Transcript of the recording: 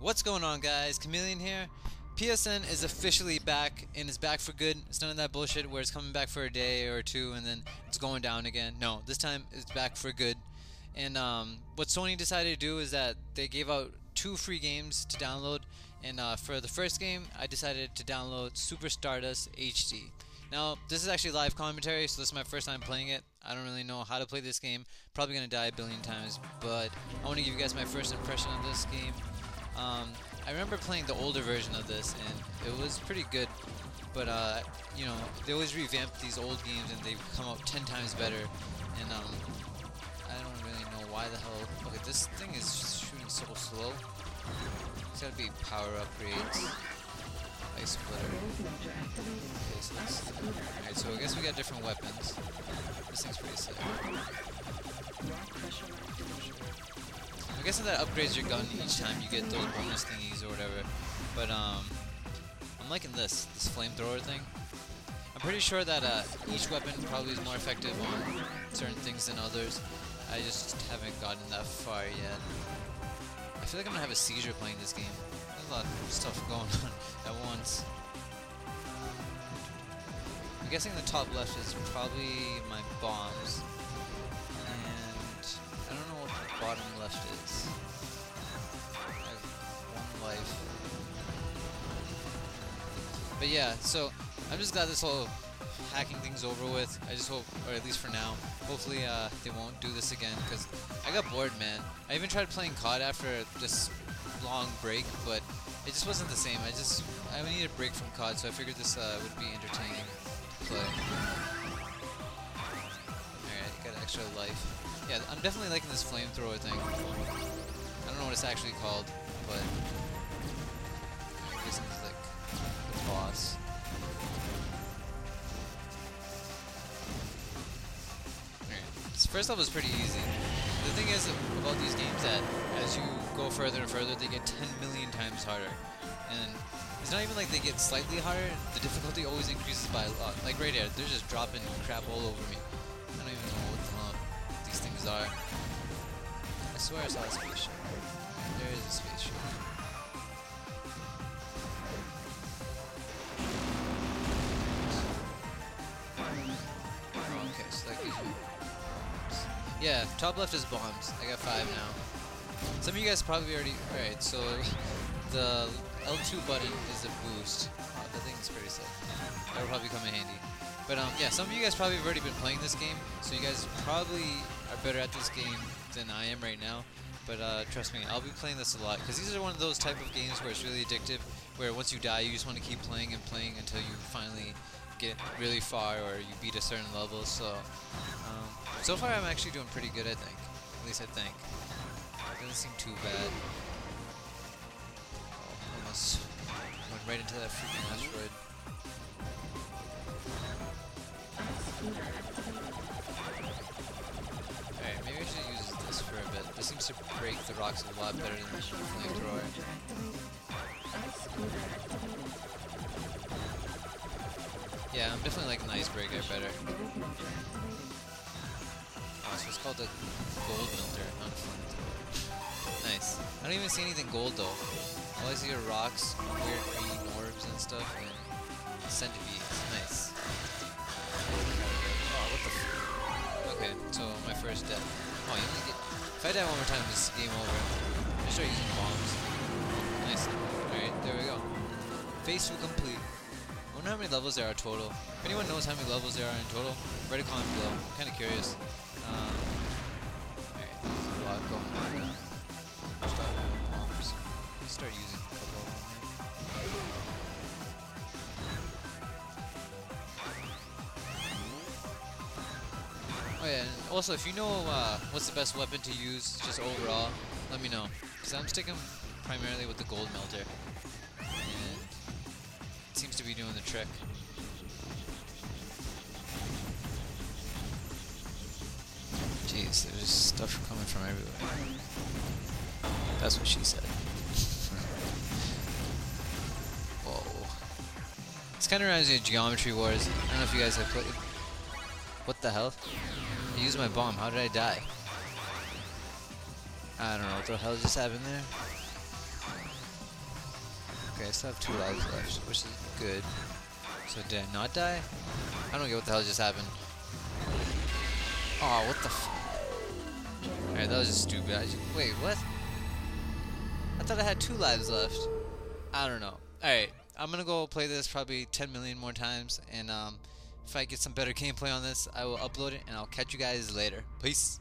What's going on guys? Chameleon here. PSN is officially back and it's back for good. It's none of that bullshit where it's coming back for a day or two and then it's going down again. No, this time it's back for good. And um, what Sony decided to do is that they gave out two free games to download. And uh, for the first game, I decided to download Super Stardust HD. Now, this is actually live commentary, so this is my first time playing it. I don't really know how to play this game. Probably gonna die a billion times, but I want to give you guys my first impression of this game. Um, I remember playing the older version of this, and it was pretty good. But uh, you know, they always revamp these old games, and they come out ten times better. And um, I don't really know why the hell. Okay, this thing is shooting so slow. It's gotta be power upgrades. Ice splitter. Okay, so that's, Alright, so I guess we got different weapons. This thing's pretty sick. I'm guessing that upgrades your gun each time you get those bonus thingies or whatever. But um, I'm liking this, this flamethrower thing. I'm pretty sure that uh, each weapon probably is more effective on certain things than others. I just haven't gotten that far yet. I feel like I'm gonna have a seizure playing this game. There's a lot of stuff going on at once. I'm guessing the top left is probably my bombs. Left is. I have one life. But yeah, so I'm just glad this whole hacking thing's over with. I just hope, or at least for now, hopefully uh, they won't do this again because I got bored, man. I even tried playing COD after this long break, but it just wasn't the same. I just I needed a break from COD, so I figured this uh, would be entertaining to play. Alright, got extra life. Yeah, I'm definitely liking this flamethrower thing. I don't know what it's actually called, but I guess it's like the boss. This first level is pretty easy. The thing is about these games that as you go further and further, they get 10 million times harder. And it's not even like they get slightly harder, the difficulty always increases by a lot. Like right here, they're just dropping crap all over me. I don't even know what the these things are. I swear I saw a spaceship. There is a spaceship. Okay, so that gives me yeah, top left is bombs. I got five now. Some of you guys probably already. Alright, so the L2 button is the boost. Oh, that thing's pretty sick. That'll probably come in handy. But um, yeah, some of you guys probably have already been playing this game, so you guys probably are better at this game than I am right now. But uh, trust me, I'll be playing this a lot because these are one of those type of games where it's really addictive. Where once you die, you just want to keep playing and playing until you finally get really far or you beat a certain level. So, um, so far I'm actually doing pretty good, I think. At least I think. It doesn't seem too bad. Almost went right into that freaking asteroid. This seems to break the rocks a lot better than the flamethrower. Yeah, I'm definitely liking the icebreaker better. Oh, so it's called the gold melter, not. Nice. I don't even see anything gold though. All I see are rocks, weird green orbs and stuff, and centipedes. Nice. Oh, what the Okay, so my first death. Oh, you only get... If I die one more time, this is game over. I start using bombs. Nice. Alright, there we go. Phase 2 complete. I wonder how many levels there are total. If anyone knows how many levels there are in total, write a comment below. I'm kind of curious. Um, Alright, there's a lot going on. Start bombs. Let's Start using yeah, also if you know uh, what's the best weapon to use just overall, let me know. Because I'm sticking primarily with the gold melter. And it seems to be doing the trick. Jeez, there's stuff coming from everywhere. That's what she said. Whoa. This kind of reminds me of Geometry Wars. I don't know if you guys have played. What the hell? I used my bomb. How did I die? I don't know what the hell just happened there. Okay, I still have two lives left, which is good. So did I not die? I don't get what the hell just happened. Oh, what the f- Alright, that was just stupid. I just, wait, what? I thought I had two lives left. I don't know. Alright, I'm gonna go play this probably 10 million more times, and um, if I get some better gameplay on this, I will upload it, and I'll catch you guys later. Peace.